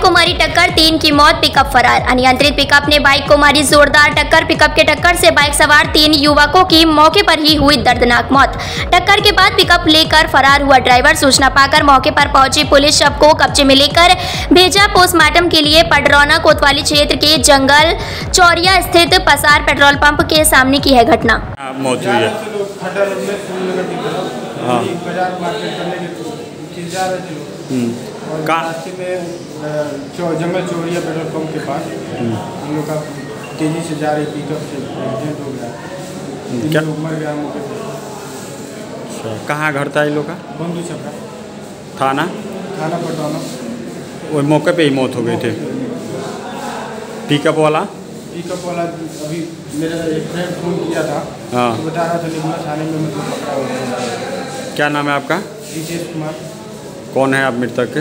Bike को मारी टक्कर तीन की मौत पिकअप फरार। अनियंत्रित पिकअप ने बाइक को मारी जोरदार टक्कर पिकअप के टक्कर से बाइक सवार तीन युवकों की मौके पर ही हुई दर्दनाक मौत। टक्कर के बाद पिकअप लेकर फरार हुआ ड्राइवर सूचना पाकर मौके पर पहुँची पुलिस शव को कब्जे में लेकर भेजा पोस्टमार्टम के लिए पडरौना कोतवाली क्षेत्र के जंगल चौरिया स्थित पसार पेट्रोल पंप के सामने की है घटना। हाँ, की? हम्म, में जंगल चौरिया पेट्रोल पंप के पास हम लोग का तेज़ी से जा रही पिकअप से एक्सीडेंट हो गया। क्या- लोग मर गया मौके पे। अच्छा, कहाँ घर था इन लोग का? बंधु छपरा थाना? थाना पटवाना। वो मौके पे ही मौत हो गई थी। पिकअप वाला? पिकअप वाला अभी मेरा एक फ्रेंड फ़ोन किया था। हाँ। तो बता रहा था निगमा थाने में मतलब पकड़ा हुआ क्या नाम है आपका? रितेश कुमार। कौन है आप मृतक? के